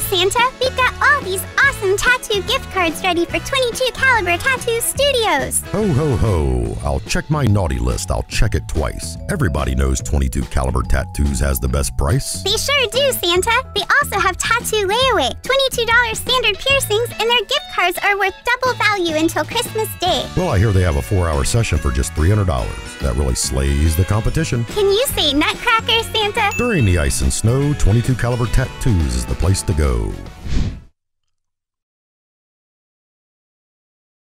Santa! We've got all these awesome tattoo gift cards ready for 22 Caliber Tattoo Studios! Ho, ho, ho. I'll check my naughty list. I'll check it twice. Everybody knows 22 Caliber Tattoos has the best price. They sure do, Santa! They tattoo layaway, $22 standard piercings, and their gift cards are worth double value until Christmas Day. Well, I hear they have a four hour session for just $300. That really slays the competition. Can you say nutcracker, Santa? During the ice and snow, 22 Caliber Tattoos is the place to go.